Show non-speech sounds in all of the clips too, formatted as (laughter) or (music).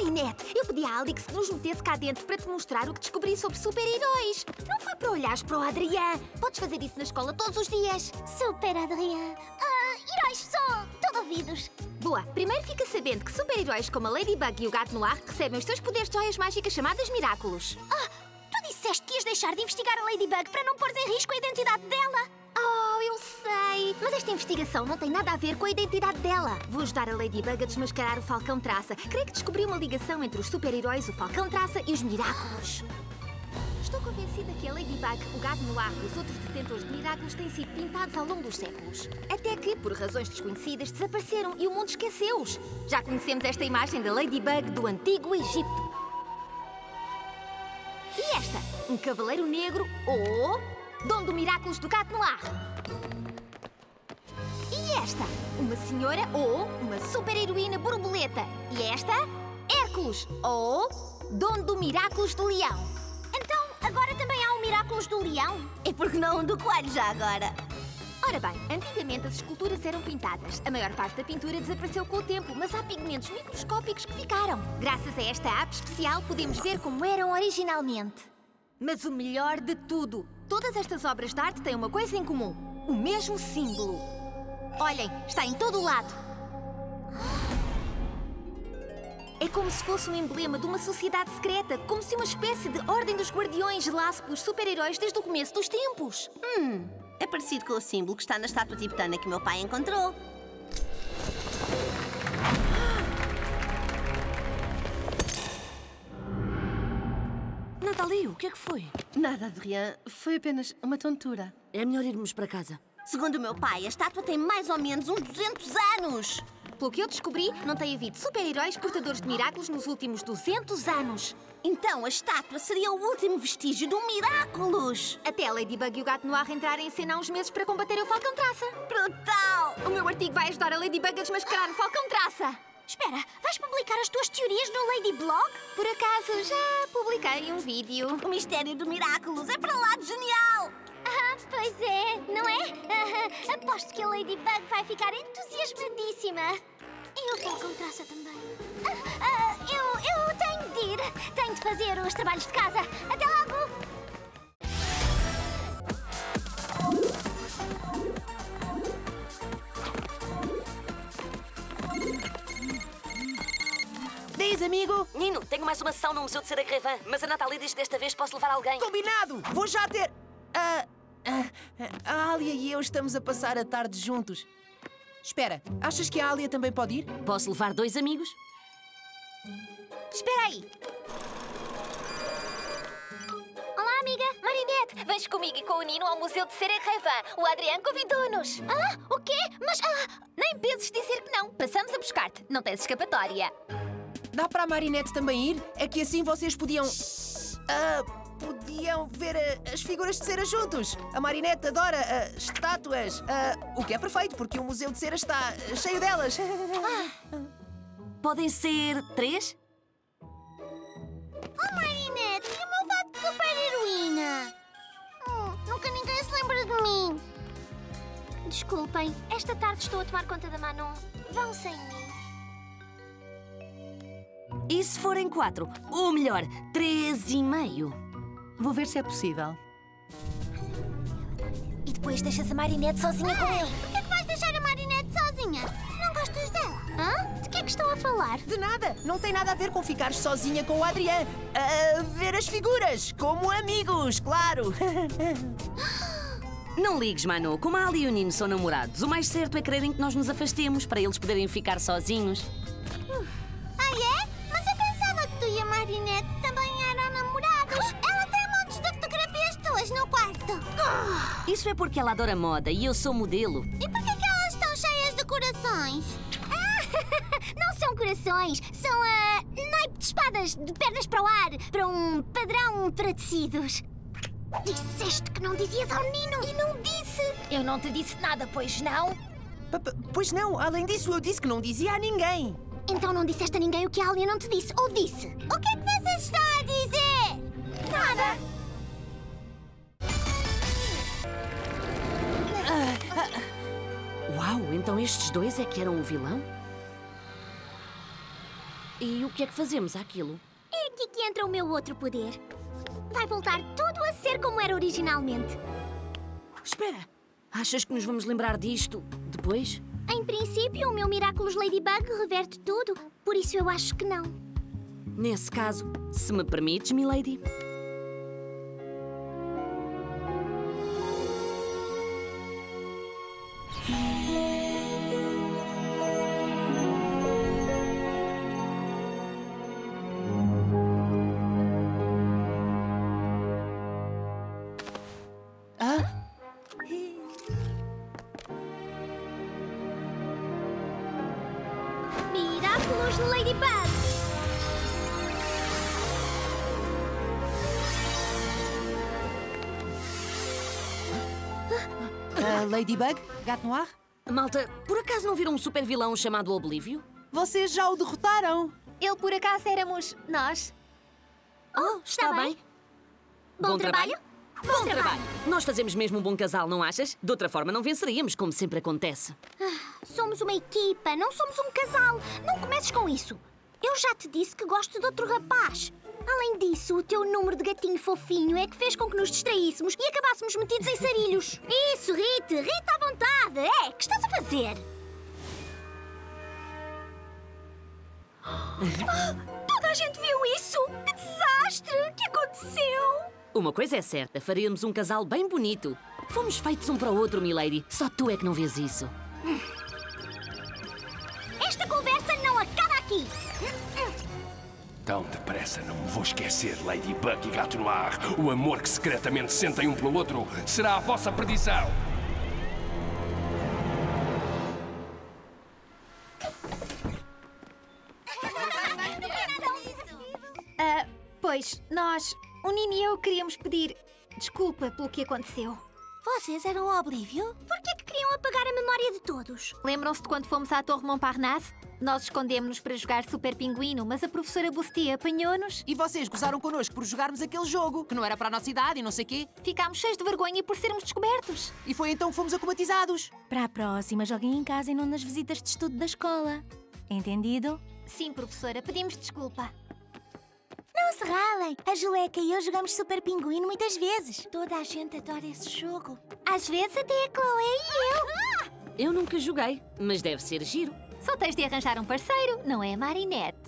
Marinette, eu pedi à Alex que nos metesse cá dentro para te mostrar o que descobri sobre super-heróis. Não foi para olhares para o Adrián. Podes fazer isso na escola todos os dias. Super Adrián. Ah, heróis, sou todo ouvidos. Boa, primeiro fica sabendo que super-heróis como a Ladybug e o Gato Noir recebem os seus poderes de joias mágicas chamadas Miráculos. Ah, tu disseste que ias deixar de investigar a Ladybug para não pôr em risco a identidade dela. Sei! Mas esta investigação não tem nada a ver com a identidade dela. Vou ajudar a Ladybug a desmascarar o Falcão Traça. Creio que descobri uma ligação entre os super-heróis, o Falcão Traça e os Miráculos. Estou convencida que a Ladybug, o Gato Noir e os outros detentores de Miráculos têm sido pintados ao longo dos séculos. Até que, por razões desconhecidas, desapareceram e o mundo esqueceu-os. Já conhecemos esta imagem da Ladybug do Antigo Egito. E esta? Um cavaleiro negro ou dono do Miráculos do Gato Noir. Esta? Uma senhora ou uma super-heroína borboleta. E esta? Hércules ou dono do Miráculos do Leão. Então, agora também há um Miráculos do Leão? E por que não um do coelho já agora? Ora bem, antigamente as esculturas eram pintadas. A maior parte da pintura desapareceu com o tempo, mas há pigmentos microscópicos que ficaram. Graças a esta app especial podemos ver como eram originalmente. Mas o melhor de tudo, todas estas obras de arte têm uma coisa em comum: o mesmo símbolo. Olhem, está em todo o lado. É como se fosse um emblema de uma sociedade secreta, como se uma espécie de ordem dos guardiões gelasse pelos super-heróis desde o começo dos tempos. Hum, é parecido com o símbolo que está na estátua tibetana que meu pai encontrou. Nathalie, o que é que foi? Nada, Adrián. Foi apenas uma tontura. É melhor irmos para casa. Segundo o meu pai, a estátua tem mais ou menos uns 200 anos. Pelo que eu descobri, não tem havido super-heróis portadores de miráculos nos últimos 200 anos. Então a estátua seria o último vestígio de um Miraculous. Até a Ladybug e o Gato Noir entrarem em cena há uns meses para combater o Falcão Traça. Brutal! O meu artigo vai ajudar a Ladybug a desmascarar o Falcão Traça. Espera, vais publicar as tuas teorias no Ladyblog? Por acaso, já publiquei um vídeo. O mistério do Miraculous é para lá de genial! Ladybug vai ficar entusiasmadíssima. E o Falcão Traça também. Ah, ah, eu, eu tenho de ir. Tenho de fazer os trabalhos de casa. Até logo! Diz, amigo! Nino, tenho mais uma sessão no Museu de Cera Grevan, mas a Nathalie diz que desta vez posso levar alguém. Combinado! Vou já ter. A Alia e eu estamos a passar a tarde juntos. Espera, achas que a Alia também pode ir? Posso levar dois amigos? Espera aí. Olá, amiga. Marinette, vens comigo e com o Nino ao Museu de Cera. O Adriano convidou-nos. Ah, o quê? Mas. Ah, Nem penses dizer que não. Passamos a buscar-te. Não tens escapatória. Dá para a Marinette também ir? É que assim vocês podiam. Ah, podiam ver ah, as figuras de cera juntos. A Marinette adora ah, estátuas. Ah, o que é perfeito, porque o Museu de Cera está cheio delas. (laughs) Podem ser três? Oh, Marinette, e o meu fato de super-heroína? Hum, nunca ninguém se lembra de mim. Desculpem, esta tarde estou a tomar conta da Manon. Vão sem mim. E se forem quatro? Ou melhor, três e meio? Vou ver se é possível. E depois deixas a Marinette sozinha com ele. Por que é que vais deixar a Marinette sozinha? Não gostas dela? Hã? De que é que estão a falar? De nada, não tem nada a ver com ficar sozinha com o Adrián. A ver as figuras, como amigos, claro. (gasps) Não ligues, Manu. Como a Ali e o Nino são namorados, o mais certo é quererem que nós nos afastemos para eles poderem ficar sozinhos. Isso é porque ela adora moda e eu sou modelo. E por que, que elas estão cheias de corações? Ah, (laughs) não são corações, são ah, naipe de espadas de pernas para o ar, para um padrão para tecidos. Disseste que não dizias ao Nino e não disse. Eu não te disse nada, pois não? P- p- Pois não, além disso, eu disse que não dizia a ninguém. Então não disseste a ninguém o que a Alia não te disse, ou disse? O que é que vocês estão a dizer? Nada. Então estes dois é que eram o vilão? E o que é que fazemos àquilo? É aqui que entra o meu outro poder. Vai voltar tudo a ser como era originalmente. Espera! Achas que nos vamos lembrar disto depois? Em princípio, o meu Miraculous Ladybug reverte tudo, por isso eu acho que não. Nesse caso, se me permites, milady. Miraculous Ladybug! ah, Ladybug? Gato Noir? Malta, por acaso não viram um super vilão chamado Oblívio? Vocês já o derrotaram! Ele por acaso éramos nós. Oh, está bem. Bom trabalho? Bom trabalho! Nós fazemos mesmo um bom casal, não achas? De outra forma, não venceríamos, como sempre acontece. Somos uma equipa, não somos um casal. Não comeces com isso. Eu já te disse que gosto de outro rapaz. Além disso, o teu número de gatinho fofinho é que fez com que nos distraíssemos e acabássemos metidos em sarilhos. Isso, Rite, Rita à vontade. É, que estás a fazer? Toda a gente viu isso? Que desastre! O que aconteceu? Uma coisa é certa, faríamos um casal bem bonito. Fomos feitos um para o outro, milady. Só tu é que não vês isso. Esta conversa não acaba aqui. Tão depressa não me vou esquecer, Ladybug e Gato Noir. O amor que secretamente sentem um pelo outro será a vossa perdição. O Nini e eu queríamos pedir desculpa pelo que aconteceu. Vocês eram o Oblívio? Por que é que queriam apagar a memória de todos? Lembram-se de quando fomos à Torre Montparnasse? Nós escondemos-nos para jogar Super Pinguino, mas a professora Busti apanhou-nos. E vocês gozaram connosco por jogarmos aquele jogo, que não era para a nossa idade e não sei quê. Ficámos cheios de vergonha por sermos descobertos. E foi então que fomos acomatizados. Para a próxima, joguem em casa e não nas visitas de estudo da escola. Entendido? Sim, professora, pedimos desculpa. Não se ralem! A Juleca e eu jogamos Super Pinguim muitas vezes. Toda a gente adora esse jogo. Às vezes até a Chloe e eu. Eu nunca joguei, mas deve ser giro. Só tens de arranjar um parceiro, não é, Marinette?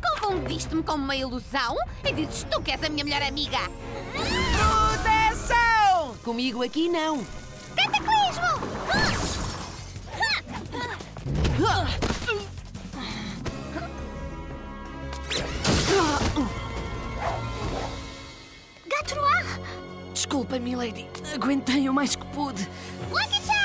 Confundiste-me com uma ilusão e dizes tu que és a minha melhor amiga. Proteção! Comigo aqui não. Cataclismo! Desculpa, Milady. Aguentei o mais que pude. Lucky